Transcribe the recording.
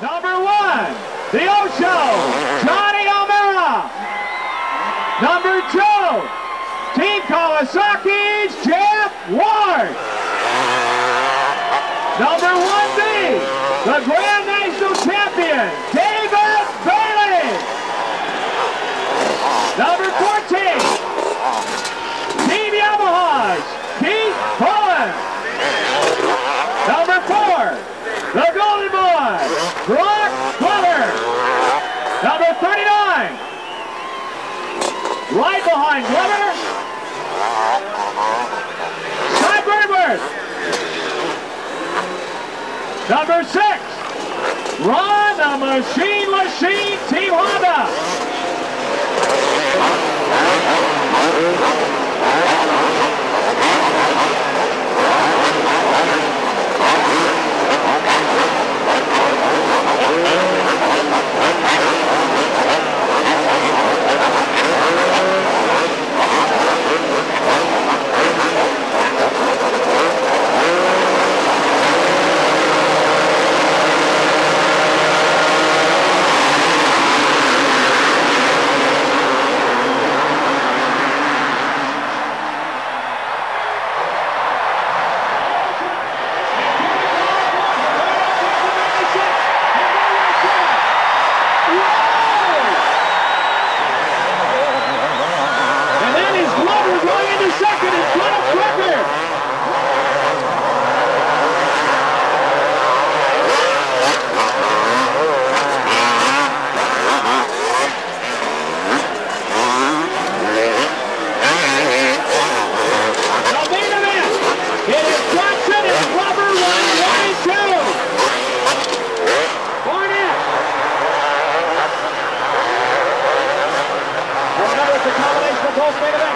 Number one, The Ocho, Johnny O'Mara. Number two, Team Kawasaki's Jeff Ward. Number 1B, the Grand National Champion, line. Lever. Side bird. Number six. Ron, the machine, machine, Team Honda. wait a minute.